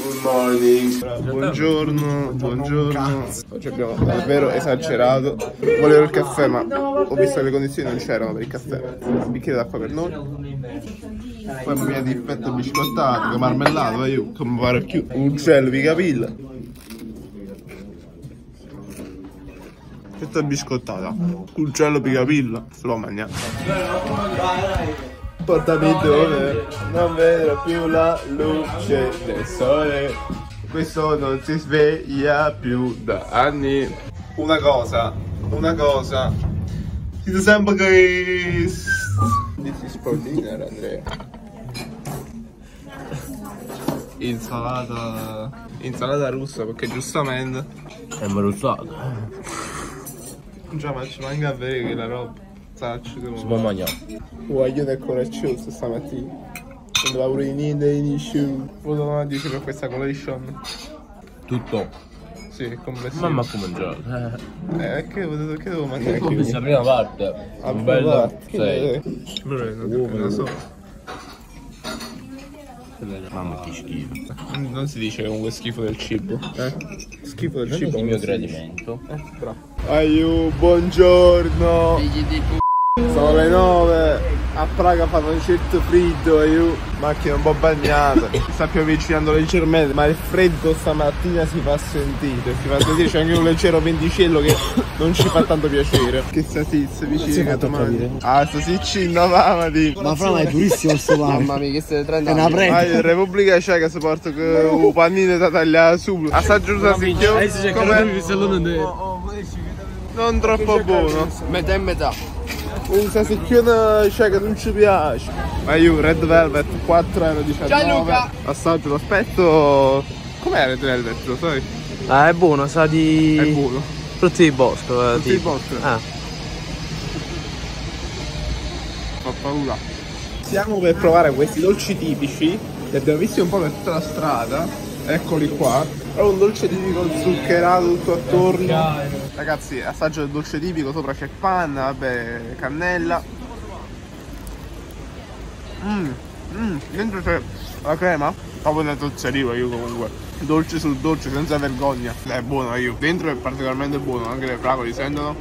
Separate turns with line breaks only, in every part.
Good morning. Buongiorno, buongiorno. Oggi abbiamo davvero esagerato. Volevo il caffè, ma ho visto che le condizioni non c'erano per il caffè. Un bicchiere d'acqua per noi. Poi mi viene di petto biscottato, marmellato, e io come pare più un gel di capilla. È biscottata. Un gel di capilla. Se lo mangiamo. Portami dove non vedo più la luce del sole. Questo non si sveglia più da anni. Una cosa, una cosa. Ti sembra che. This is for dinner, Andrea. Insalata. Insalata russa perché giustamente.
È maruzzato.
Già, ma ci manca a vedere che la roba. Saccio,
Si può mangiare.
Guaglione è coraggioso stamattina. Non doveva pure niente in shoe. Volevo dire per questa collection.
Tutto.
Sì, complessivo.
Mamma come mangiato.
Eh, che che devo mangiare qui?
Questa prima parte.
Che
Sei.
deve- Beh, non so.
Mamma che schifo.
Non si dice comunque schifo del cibo. Eh? Schifo del
Non è
cibo.
il mio gradimento.
Eh, bravo. Aiu, buongiorno. Sono le 9. A Praga fanno un certo freddo, aiu. Macchina un po' bagnata. Sta più avvicinando leggermente, ma il freddo stamattina si fa sentire. Si fa sentire, c'è anche un leggero venticello che non ci fa tanto piacere. Che sta tizia vicino a domani. Ah, sta si cinna, mamma di.
Ma fra ma è durissimo sto pane.
Mamma mia, che stai 30
È una
anni.
prenda.
Ah, in Repubblica Ceca si porta con un pannino da tagliare su. Assaggiato si chiude. Non troppo buono.
Metà e metà.
Questa secchione ceca non ci piace. Ma io Red Velvet 4,19
Gianluca!
Assaggio l'aspetto. Com'è Red Velvet? Lo sai?
Ah, è buono, sa di.
È buono.
Frutti di bosco. eh,
Frutti di
tipo.
bosco?
Ah.
Fa paura. Stiamo per provare questi dolci tipici li abbiamo visti un po' per tutta la strada. Eccoli qua. È un dolce tipico zuccherato tutto attorno. Ragazzi, assaggio del dolce tipico, sopra c'è panna, vabbè, cannella. Mmm, mmm, dentro c'è la crema, proprio nel tozzerio io comunque. Dolce sul dolce, senza vergogna. È buono io. Dentro è particolarmente buono, anche le fragole sentono.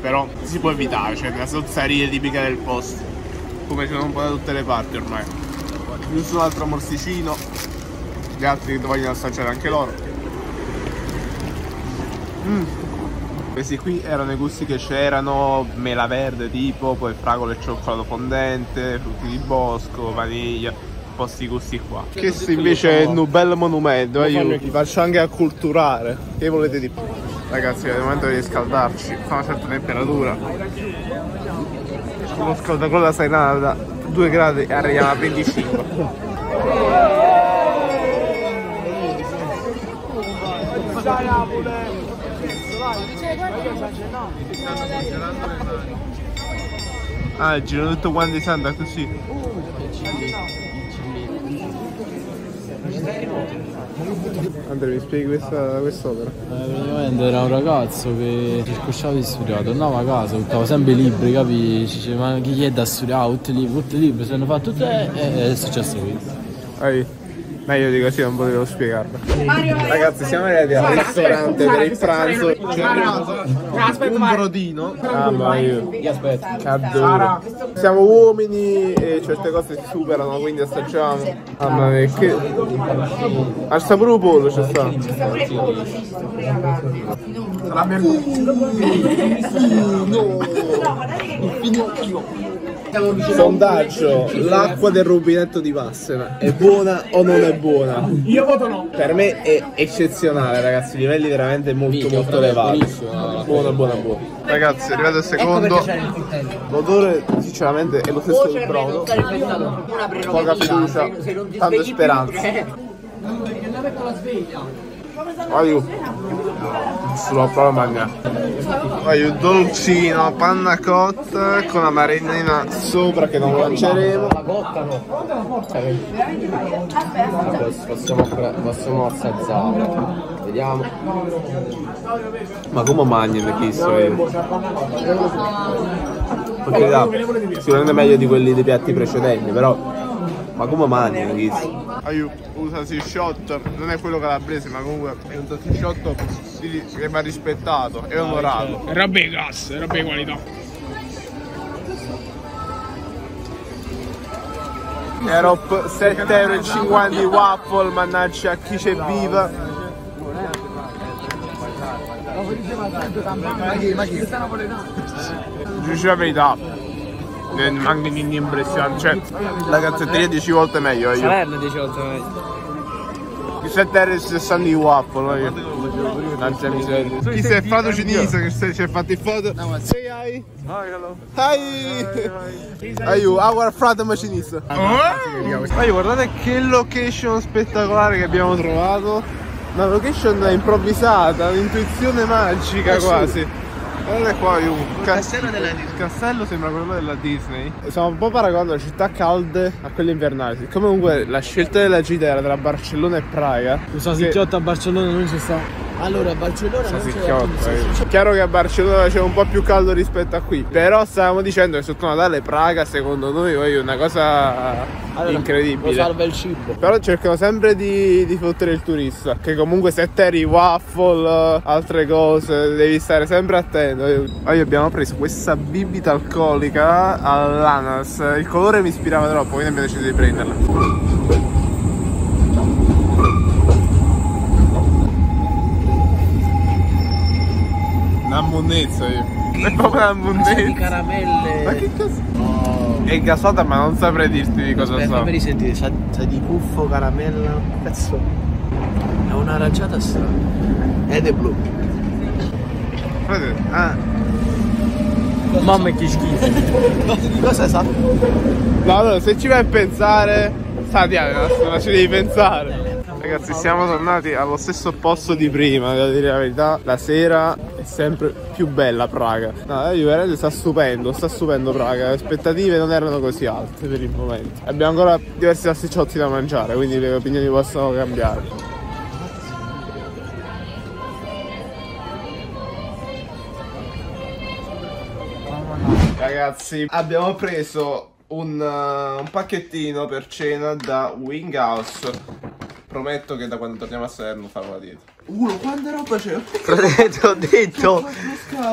Però si può evitare, cioè la zozzeria tipica del posto. Come ci sono un po' da tutte le parti ormai. Giusto un altro morsicino. Gli altri che vogliono assaggiare anche loro. Mm. Questi qui erano i gusti che c'erano, mela verde tipo, poi fragole e cioccolato fondente, frutti di bosco, vaniglia, un po' sti gusti qua. Questo invece è un bel monumento, eh, io vi faccio anche acculturare. Che volete di più? Ragazzi, è il momento di riscaldarci, fa una certa temperatura. Lo scaldacolla sta in da 2 gradi e arriviamo a 25. Ah, girano tutto quanto di santa così. Andrea, mi spieghi questa quest'opera?
Eh, praticamente era un ragazzo che si scocciava di studiare, tornava a casa, buttava sempre i libri, capisci? Dice, ma chi è da studiare? Tutti i libri, tutti i libri, se hanno fatto tutte e è successo questo.
Vai. Meglio di così non potevo spiegarlo. Ragazzi, siamo arrivati al ristorante per il pranzo. C'è un brodino. Mamma mia.
Io aspetto.
Che adoro. Siamo uomini e certe cose si superano, quindi assaggiamo. Mamma mia, che. Al sapore pollo c'è sta. Sondaggio, l'acqua del rubinetto di Passena è buona o non è buona? Io voto no. Per me è eccezionale ragazzi, livelli veramente molto molto elevati. Buono, buono, buono. Ragazzi, è arrivato il secondo. L'odore sinceramente è lo stesso del brodo. Poca fiducia, tante speranze. Aiuto. Sulla prova mangiare. Aiuto, dolcino, panna cotta con la marinina sopra che non mangeremo.
Possiamo, possiamo assaggiare. Vediamo.
Ma come mangiano questo? Per carità, sicuramente meglio di quelli dei piatti precedenti, però
Ma come mangi, ragazzi?
Aiu, usa shot, non è quello calabrese, ma comunque è un shot che va rispettato e onorato.
Roba di gas, roba di qualità.
Erop 7,50 euro di waffle, mannaggia chi c'è viva. Dici la verità, anche niente impressionante, cioè la cazzetteria 10 volte meglio io.
Salerno 10 volte meglio.
7,60 euro di waffle io. Mannaggia miseria. Chi si è fatto cinese che si è fatto il foto? Say hi. Hi. Aiu, our frate macinista. Aiu, guardate che location spettacolare che abbiamo trovato. Una location improvvisata, un'intuizione magica quasi. Aiu. Il castello della Disney. Il castello sembra quello della Disney. Stiamo un po' paragonando le città calde a quelle invernali. Siccome comunque la scelta della gita era tra Barcellona e Praga.
Usa sicchiotto a Barcellona non ci sta.
Allora, a Barcellona non c'è
Sicchiotto, eh. Chiaro che a Barcellona c'è un po' più caldo rispetto a qui. Però stavamo dicendo che sotto Natale Praga, secondo noi, è una cosa
Lo
incredibile.
salva il cibo.
Però cercano sempre di, di fottere il turista. Che comunque se te eri waffle, altre cose, devi stare sempre attento. Noi abbiamo preso questa bibita alcolica all'ananas. Il colore mi ispirava troppo, quindi abbiamo deciso di prenderla. Monnezza io. È proprio una
Di
monnezza.
caramelle.
Ma che cazzo?
Oh.
È gasata ma non saprei dirti di cosa
Aspetta,
sa.
fammi risentire, sa, sa di puffo, caramella. Cazzo. È un'aranciata strana. Ed è blu.
Guardate, Ah,
Mamma che schifo.
Di cosa sa?
no, allora se ci vai a pensare, sa di ananas, ma ci devi pensare. Ragazzi, siamo tornati allo stesso posto di prima, devo dire la verità. La sera è sempre più bella Praga. No, io veramente sta stupendo, sta stupendo Praga. Le aspettative non erano così alte per il momento. Abbiamo ancora diversi salsicciotti da mangiare, quindi le opinioni possono cambiare. Ragazzi, abbiamo preso un, uh, un pacchettino per cena da Winghouse. Prometto che da quando torniamo a Salerno farò la dieta. Uno, quanta roba c'è?
Frate, te l'ho detto.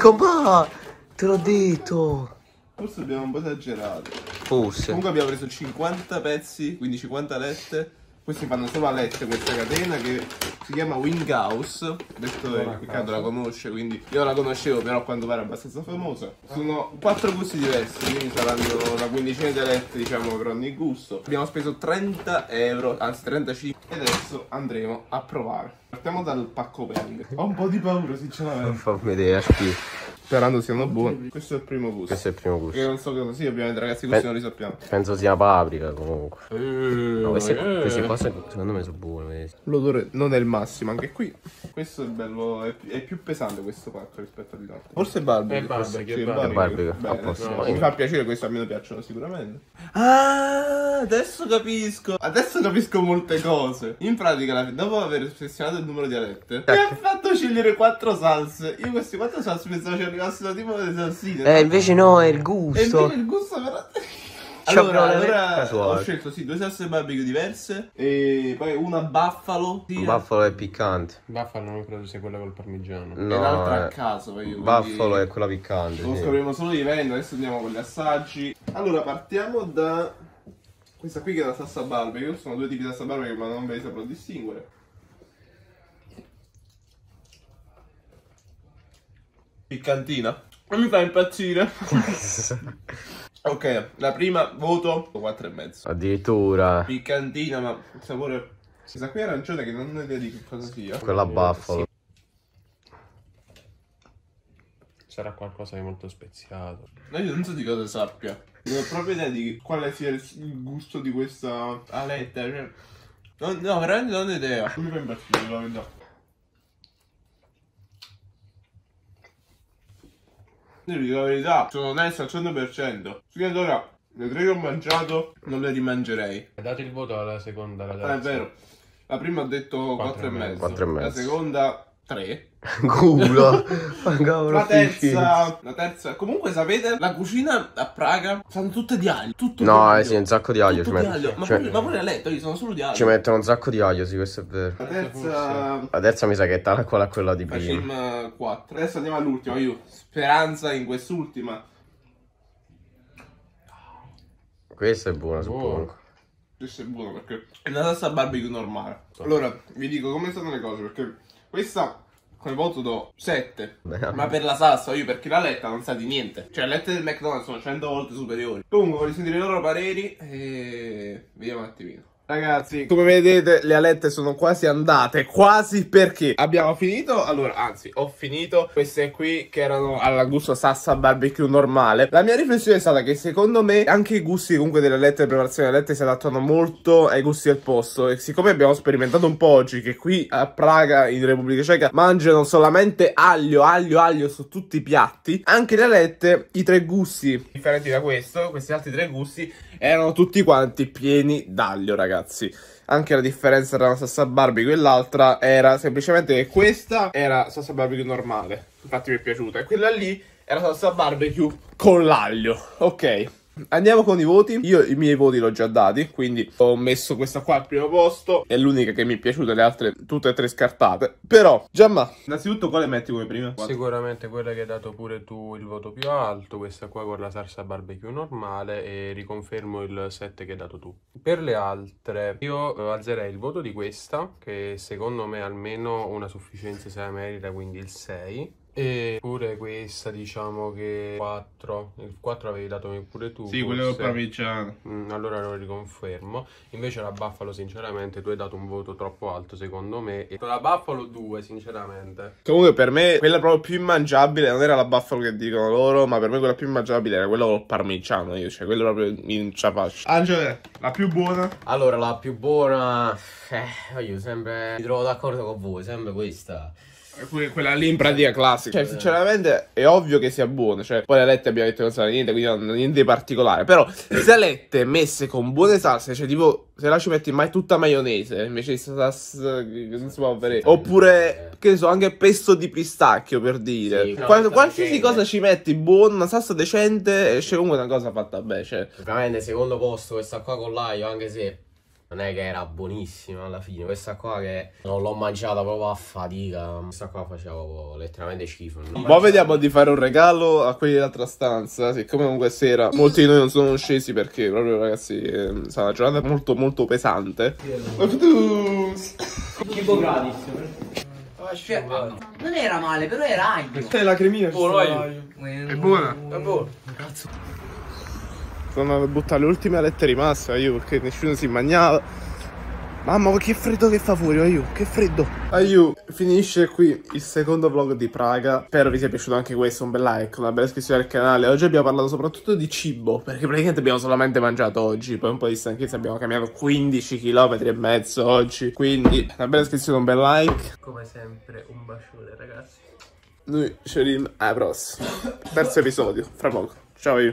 Com'è? Te l'ho detto.
Forse abbiamo un po' esagerato.
Forse.
Comunque abbiamo preso 50 pezzi, quindi 50 lette. Questi fanno solo a lette questa catena che si chiama Winghouse. Detto che Riccardo la conosce, quindi io la conoscevo, però a quanto pare è abbastanza famosa. Sono quattro gusti diversi, quindi saranno una quindicina di lette, diciamo, per ogni gusto. Abbiamo speso 30 euro, anzi 35. E adesso andremo a provare. Partiamo dal pacco opening. Ho un po' di paura, sinceramente.
Fa vedere, schifo.
Sperando siano buoni. Questo è il primo gusto.
Questo è il primo gusto.
Io non so cosa sia, ovviamente ragazzi, questi non li sappiamo.
Penso sia paprika comunque. No, questi, questi qua se- secondo me sono buoni.
L'odore non è il massimo, anche qui. Questo è bello, è, è più pesante questo pacco rispetto agli altri. Forse è barbecue.
È barbecue,
Sì,
è
barbecue. Barbecue, a
Bene. No, Mi fa piacere, questo a me piacciono sicuramente. Ah, adesso capisco. Adesso capisco molte cose. In pratica, dopo aver selezionato il numero di alette, mi ha fatto scegliere quattro salse. Io queste quattro salse pensavo ci arrivassero tipo delle salsine.
Eh, invece no, è il
E
gusto.
invece il gusto però...
C'è
Allora,
problema
allora ho scelto sì, due salse barbecue diverse e poi una buffalo sì,
buffalo è piccante.
Buffalo non credo sia quella col parmigiano.
e l'altra a
No, eh,
caso. poi io,
buffalo
quindi
è quella piccante.
Lo
sì.
scopriremo solo vivendo, adesso andiamo con gli assaggi. Allora partiamo da questa qui che è la salsa barbecue, sono due tipi di salsa barbecue ma non ve li saprò distinguere. Piccantina. Non mi fa impazzire. ok, la prima voto 4,5.
Addirittura
Piccantina, ma il sapore. Questa qui è arancione che non ho idea di che cosa sia.
quella buffalo.
Sarà qualcosa di molto speziato.
No, io non so di cosa sappia. Non ho proprio idea di quale sia il gusto di questa aletta. Cioè... No, no, veramente non ho idea. Non mi fa impazzire, la verità. Io vi dico la verità, sono onesto al 100%. Sì, allora, le tre che ho mangiato non le rimangerei.
Date il voto alla seconda, alla terza.
Ah, è vero. La prima ho detto
Quattro e
4,5.
Quattro e
La seconda
Tre.
Culo.
La terza. La terza. Comunque sapete, la cucina a Praga sono tutte di aglio. Tutto
No, eh sì, un sacco di aglio ci
di
mettono.
aglio. Ma,
Ci,
pure, ma pure a letto, io sono solo di aglio.
ci mettono un sacco di aglio, sì, questo è vero.
La terza...
La terza mi sa che è tale quella, quella di prima.
Facciamo 4. Adesso andiamo all'ultima, io. Speranza in quest'ultima.
Questa è buona, suppongo.
Questo è buono perché è una salsa barbecue normale. Allora, vi dico come stanno le cose perché questa come voto do 7.
Beh.
Ma per la salsa io perché la letta non sa di niente. Cioè le lette del McDonald's sono 100 volte superiori. Comunque voglio sentire i loro pareri e vediamo un attimino.
Ragazzi, come vedete, le alette sono quasi andate, quasi perché abbiamo finito. Allora, anzi, ho finito queste qui che erano alla gusto salsa barbecue normale. La mia riflessione è stata che secondo me anche i gusti comunque delle alette e preparazione delle alette si adattano molto ai gusti del posto. E siccome abbiamo sperimentato un po' oggi che qui a Praga, in Repubblica Ceca, mangiano solamente aglio, aglio, aglio su tutti i piatti, anche le alette, i tre gusti differenti da questo, questi altri tre gusti, erano tutti quanti pieni d'aglio, ragazzi. Anche la differenza tra una salsa barbecue e l'altra era semplicemente che questa era salsa barbecue normale. Infatti mi è piaciuta. E quella lì era salsa barbecue con l'aglio. Ok. Andiamo con i voti. Io i miei voti l'ho già dati, quindi ho messo questa qua al primo posto. È l'unica che mi è piaciuta, le altre tutte e tre scartate. Però, Giamma, innanzitutto quale metti come prima?
Sicuramente quella che hai dato pure tu il voto più alto, questa qua con la salsa barbecue normale e riconfermo il 7 che hai dato tu. Per le altre io eh, alzerei il voto di questa che secondo me almeno una sufficienza se la merita, quindi il 6. E pure questa diciamo che 4, il 4 avevi dato pure tu.
Sì, quello
forse.
parmigiano.
Mm, allora lo riconfermo. Invece la Buffalo, sinceramente, tu hai dato un voto troppo alto, secondo me. E la Buffalo 2, sinceramente.
Comunque per me quella proprio più immangiabile non era la buffalo che dicono loro, ma per me quella più immangiabile era quella col parmigiano, io, cioè quello proprio in ciapaccia. Angela, la più buona?
Allora, la più buona. Eh, io sempre mi trovo d'accordo con voi, sempre questa.
Que- quella lì in pratica classica. Cioè, sinceramente è ovvio che sia buona. Cioè, poi le lette abbiamo detto che non sarà niente, quindi non niente di particolare. Però, se lette messe con buone salse, cioè tipo, se là ci metti mai tutta maionese, invece di salsa che non si può avere. Oppure, che ne so, anche pesto di pistacchio per dire.
Sì, sta
qualsiasi
bene.
cosa ci metti buona, una salsa decente, esce comunque una cosa fatta bene. Cioè,
Ovviamente, secondo posto, questa qua con l'aglio, anche se non è che era buonissima alla fine. Questa qua che non l'ho mangiata proprio a fatica. Questa qua faceva letteralmente schifo.
Ma vediamo di fare un regalo a quelli dell'altra stanza. Siccome comunque sera molti di noi non sono scesi perché proprio ragazzi è stata una giornata molto molto pesante.
Cibo gratis.
Non era male, però era aglio.
C'è la cremina,
È
buona. È buona. Sono andato a buttare le ultime lette rimaste io perché nessuno si mangiava. Mamma, ma che freddo che fa fuori, aiù, che freddo. Aiù, finisce qui il secondo vlog di Praga. Spero vi sia piaciuto anche questo, un bel like, una bella iscrizione al canale. Oggi abbiamo parlato soprattutto di cibo, perché praticamente abbiamo solamente mangiato oggi. Poi un po' di stanchezza, abbiamo camminato 15 km e mezzo oggi. Quindi, una bella iscrizione, un bel like.
Come sempre, un bacione, ragazzi.
Noi ci vediamo alla prossima. Terzo episodio, fra poco. Ciao aiù.